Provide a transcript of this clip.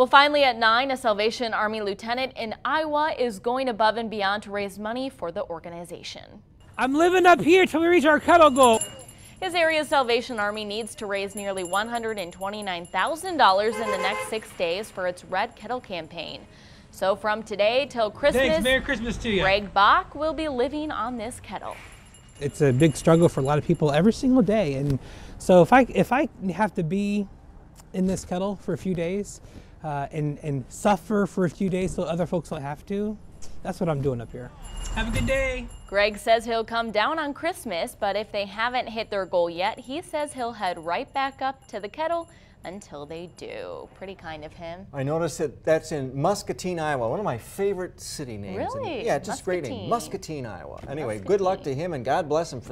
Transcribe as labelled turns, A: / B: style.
A: Well, finally at 9, a Salvation Army lieutenant in Iowa is going above and beyond to raise money for the organization.
B: I'm living up here till we reach our kettle goal.
A: His area's Salvation Army needs to raise nearly $129,000 in the next six days for its Red Kettle campaign. So from today till Christmas,
B: Thanks, Merry Christmas to you.
A: Greg Bach will be living on this kettle.
B: It's a big struggle for a lot of people every single day, and so if I if I have to be in this kettle for a few days uh, and and suffer for a few days so other folks don't have to, that's what I'm doing up here. Have a good day.
A: Greg says he'll come down on Christmas, but if they haven't hit their goal yet, he says he'll head right back up to the kettle until they do. Pretty kind of him.
C: I noticed that that's in Muscatine, Iowa. One of my favorite city names.
A: Really?
C: yeah, just great name.
A: Muscatine.
C: Muscatine, Iowa. Anyway, good luck to him and God bless him for